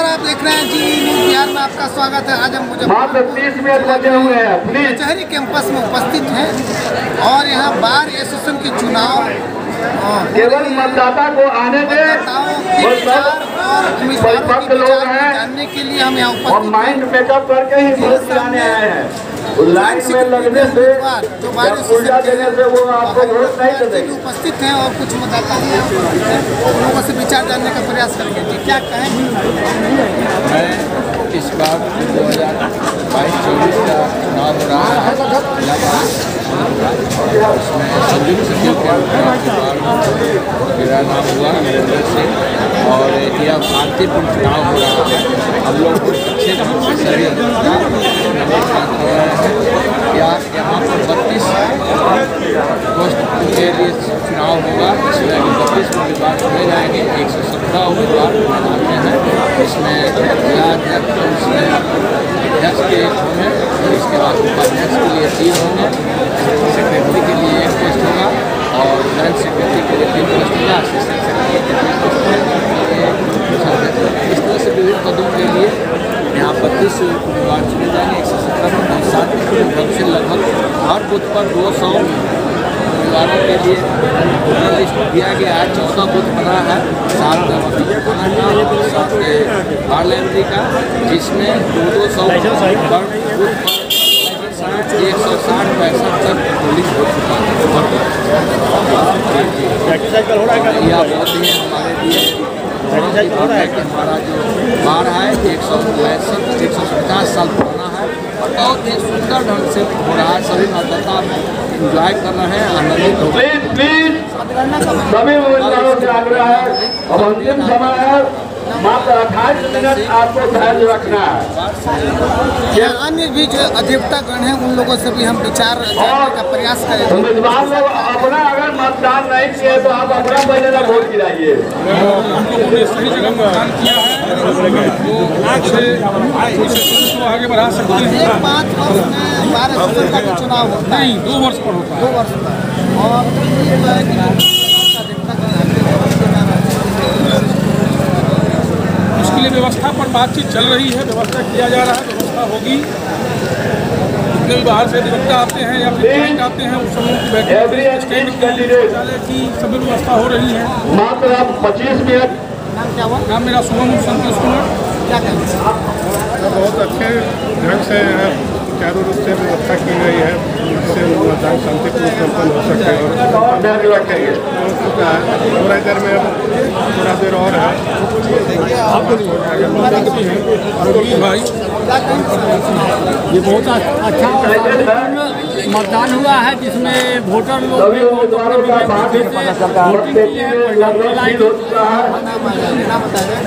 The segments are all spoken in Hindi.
मात्र आपका स्वागत है। आज हम मुझे कचहरी कैंपस में उपस्थित हैं और यहाँ बार एसोसिएशन के चुनाव केवल मतदाता को आने दें। वो सब परिपक्व लोग हैं। जानने के लिए हम यहाँ और उपस्थित हैं। माइंड मेकअप करके ही वोट गिराने आए हैं। तो लाइन में लगने से जो बार या पूजा देने से वो आपको वोट नहीं दे देंगे। उपस्थित हैं और कुछ मतदाता भी हैं। लोगों से विचार जानने का प्रयास करेंगे। जी क्या कहें? इस बार दो हज़ार बाईस चौबीस का चुनाव हो रहा है। लगातार इसमें संयुक्त सचिव के रूप में मेरा नाम हुआ नरेंद्र से। और यह शांतिपूर्ण चुनाव हो रहा है। हम लोग अच्छे ढंग से सभी या यहाँ पर बत्तीस पोस्ट के लिए चुनाव होगा। इसमें बत्तीस उम्मीदवार चुने जाएँगे। एक सौ सत्रह उम्मीदवार मैदान में हैं। इसमें जिलाध्यक्ष अध्यक्ष के होंगे इसके बाद उपाध्यक्ष के लिए तीन होंगे। सेक्रेटरी के लिए एक पोस्ट होगा। सेक्रेटरी के सेक्रेटरी के लिए पोस्ट होगा इस तरह से विभिन्न पदों के लिए यहाँ बत्तीस उम्मीदवार चुने जाएँगे एक सौ सत्रह में बहुत सात ढंग से लगभग हर बूथ पर दो सौ उम्मीदवारों के लिए दिया गया है चौदह बूथ बना है सात थाना का जिसमें दो दो सौ पर पर एक सौ साठ पैंसठ तक पोलिंग हो चुका है। यह बहुत ही हमारे लिए ही है हमारा जो बार है एक सौ पैंसठ एक सौ पचास साल पुराना है। और बहुत ही सुंदर ढंग से हो रहा है सभी मतदाता इंजॉय कर रहे हैं आनंदित हो रहे हैं। Please please. सभी आग्रह है अब अंतिम समय है। मात्र अट्ठाईस मिनट आपको धैर्य रखना है। अन्य भी जो अधिवक्ता गण हैं उन लोगों से भी हम विचार जानने का प्रयास करें। उम्मीदवार लोग अपना अगर मतदान नहीं किए तो आप अपना पहले ना वोट गिराइए। है तो अच्छे आगे बढ़ा सकते हैं एक पाँच वर्ष में बारह का चुनाव होता है। नहीं दो वर्ष पर होता है। दो वर्ष का और ये जो है कि अधिवक्ता गण आगे बढ़ते जा रहे हैं। उसके लिए व्यवस्था पर बातचीत चल रही है व्यवस्था किया जा रहा है व्यवस्था होगी। जितने भी बाहर से अधिवक्ता आते हैं या फिर आते हैं उस समूह की बैठक स्टैंड की शौचालय की सभी व्यवस्था हो रही है। मात्र पच्चीस मिनट। नाम क्या हुआ? नाम मेरा शुभम संतोष कुमार। क्या बहुत अच्छे ढंग से यहाँ चारों रूप से व्यवस्था की गई है जिससे मतदान शांतिपूर्ण संपन्न हो सके और डर रखेंगे हो चुका है। थोड़ा देर में अब थोड़ा देर और है। भाई ये बहुत अच्छा मतदान हुआ है जिसमें वोटर लोग हो है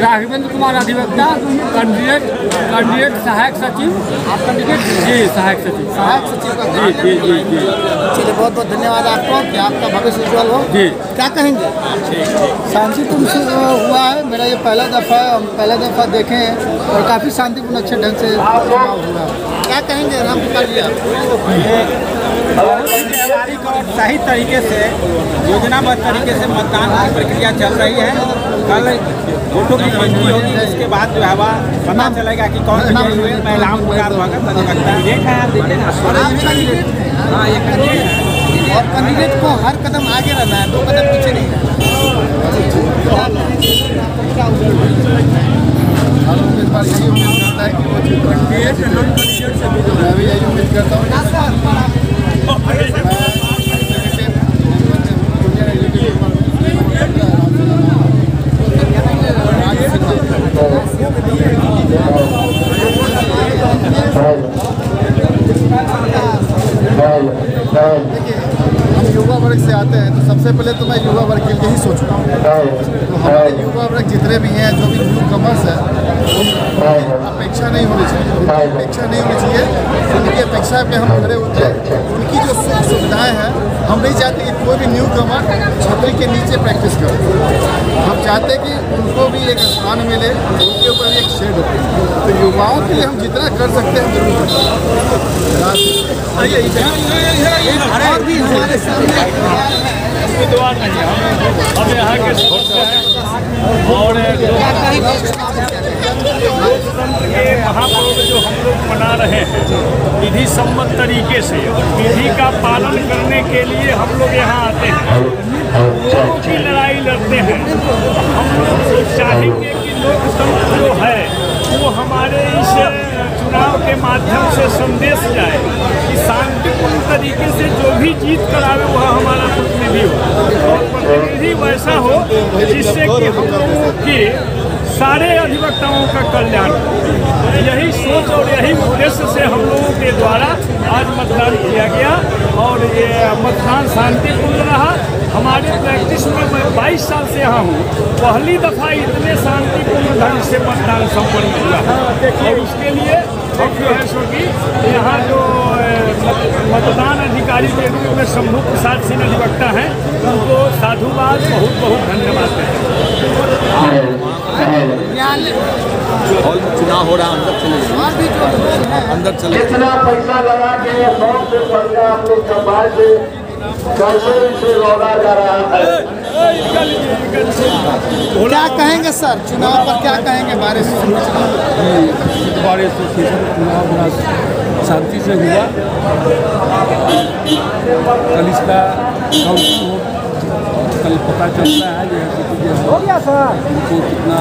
राघवेंद्र कुमार अधिवक्ता कैंडिडेट कैंडिडेट सहायक सचिव। आप कैंडिडेट जी सहायक सचिव। सहायक सचिव का जी जी जी जी। चलिए बहुत बहुत धन्यवाद आपको कि आपका भविष्य उज्जवल हो। जी। क्या कहेंगे? शांतिपूर्ण से हुआ है मेरा ये पहला दफ़ा है हम पहला दफ़ा देखे हैं और काफ़ी शांतिपूर्ण अच्छे ढंग से चुनाव हुआ। है क्या कहेंगे राम कुमार जी आप? और सही तरीके से योजनाबद्ध तरीके से मतदान की प्रक्रिया चल रही है। कल वोटों की गिनती होगी उसके बाद जो है वह पता चलेगा कि कौन विजयी हुए। महिलाओं को स्वागत अधिवक्ता देखा है। आप और कैंडिडेट हैं हाँ ये कैंडिडेट है। और कैंडिडेट को हर कदम आगे रहना है दो कदम पीछे नहीं रहना हर उम्मीदवार यही उम्मीद करता है कि वो जीते मैं भी यही उम्मीद करता हम युवा वर्ग से आते हैं तो सबसे पहले तो मैं युवा वर्ग के लिए ही सोचता हूँ तो हमारे युवा वर्ग जितने भी हैं जो भी न्यू कमर्स है उनकी अपेक्षा नहीं होनी चाहिए। उनकी अपेक्षा नहीं होनी चाहिए। उनकी अपेक्षा पे हम खड़े होते हैं। उनकी जो सुख सुविधाएँ हैं हम नहीं चाहते कि कोई भी न्यू कमर छतरी के नीचे प्रैक्टिस करे। हम चाहते हैं कि उनको भी एक स्थान मिले, उनके ऊपर एक शेड हो तो युवाओं के लिए हम जितना कर सकते हैं ज़रूर और लोकतंत्र के महापर्व जो लोग मना रहे हैं। विधि सम्मत तरीके से विधि का पालन करने के लिए हम लोग यहाँ आते हैं। लोगों की लड़ाई लड़ते हैं। हम लोग चाहेंगे कि लोकतंत्र जो है, वो हमारे इस चुनाव के माध्यम से संदेश जाए। कि शांतिपूर्ण तरीके से जो भी जीत करावे, वह हमारा प्रतिनिधि हो। और प्रतिनिधि वैसा हो जिससे कि हम लोगों की सारे अधिवक्ताओं का कल्याण। यही सोच और यही उद्देश्य से हम लोगों के द्वारा आज मतदान किया गया और ये मतदान शांतिपूर्ण रहा। हमारे प्रैक्टिस में मैं 22 साल से यहाँ हूँ। पहली दफ़ा इतने शांतिपूर्ण ढंग से मतदान संपन्न हुआ। और उसके लिए हम जो है सो कि यहाँ जो मतदान अधिकारी के रूप में शंभू प्रसाद सिंह अधिवक्ता हैं, उनको साधुवाद बहुत बहुत धन्यवाद। देते हॉल में चुनाव हो रहा है अंदर चले अंदर चले जाइए। जितना पैसा लगा के ये से बढ़कर आप लोग कमाए थे कैसे इसे लौटा जा रहा है। क्या कहेंगे सर? चुनाव पर क्या कहेंगे बारिश? बारिश से चुनाव बड़ा शांति से हुआ। कल इसका कल पता चलता है जो है। कि जो है उनको कितना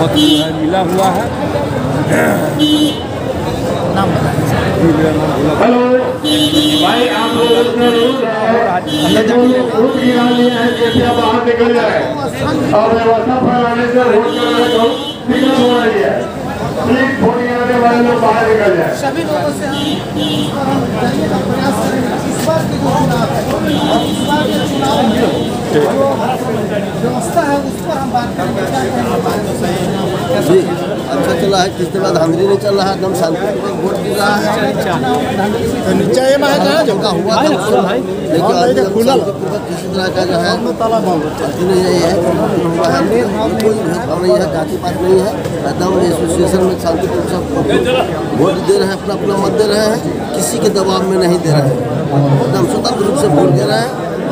मत जो है मिला हुआ है। जी, मेरा नाम भोला हेलो भाई आप है हैं बाहर निकल जाए और व्यवस्था फैलाने से वोट करने को दिक्कत हो आने वाले लोग बाहर निकल जाए। सभी लोगों से हम प्रयास करेंगे इस बार के जो चुनाव है, इस बार चुनाव व्यवस्था है, उस पर हम बात करेंगे जी अच्छा चला है किसके बाद हंगरी नहीं चल रहा है एकदम शांतिपूर्वक वोट गिर रहा है। तो नीचे ये मैं कहा जो का हुआ था लेकिन एकदम किसी तरह का जो है गलती नहीं है। ये हुआ है कोई भेदभाव नहीं है जाति पात नहीं है। एकदम एसोसिएशन में शांतिपूर्वक सब वोट दे रहे हैं अपना अपना मत दे रहे हैं। किसी के दबाव में नहीं दे रहे हैं। एकदम स्वतंत्र रूप से वोट दे रहे हैं।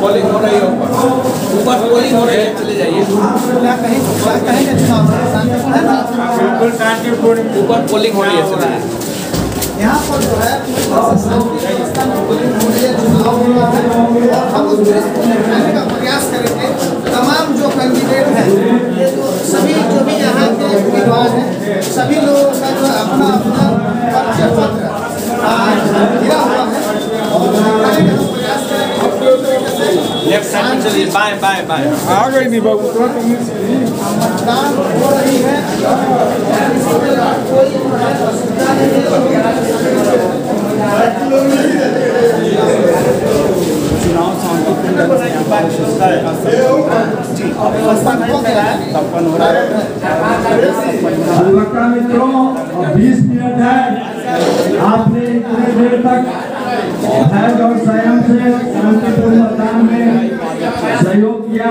पोलिंग हो रही है। ऊपर ऊपर पोलिंग हो रही है चले जाइए। है ऊपर पोलिंग हो रही है चले जाइए यहाँ पर जो है चुनाव हो रहा है और हम उस निपटाने का प्रयास करेंगे तमाम जो कैंडिडेट हैं ये जो सभी जो भी यहाँ के उम्मीदवार हैं सभी लोगों का जो अपना अपना परिचय पत्र आज गिरा हुआ है और निपटाने का हम प्रयास करेंगे पूरी तरीके से लेफ़्ट साइड में चलिए बाएँ बाएँ बाएँ आ गई नहीं बाबू हो रही है किसी तरह का कोई असुविधा नहीं अधिवक्ता मित्रों बीस मिनट है आपने इतने देर तक और संयम से शांतिपूर्ण मतदान में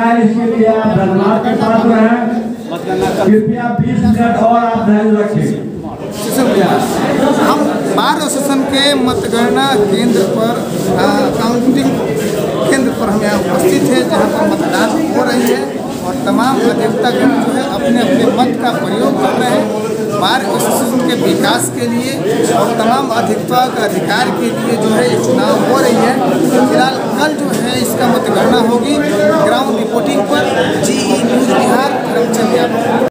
है इसके लिए आप धन्यवाद के साथ रहें कृपया बीस मिनट और आप धैर्य रखें। हम बार एसोसिएशन के मतगणना केंद्र पर काउंटिंग केंद्र पर हम यहाँ उपस्थित है, जहाँ पर मतदान हो रही है और तमाम अधिवक्तागण जो है अपने अपने मत का प्रयोग कर रहे हैं। बार एसोसिएशन के विकास के लिए और तमाम अधिवक्ता के अधिकार के लिए जो है ये चुनाव हो रही है। फ़िलहाल कल जो है इसका मतगणना होगी। ग्राउंड रिपोर्टिंग पर। जी न्यूज़ बिहार, करमचंद यादव।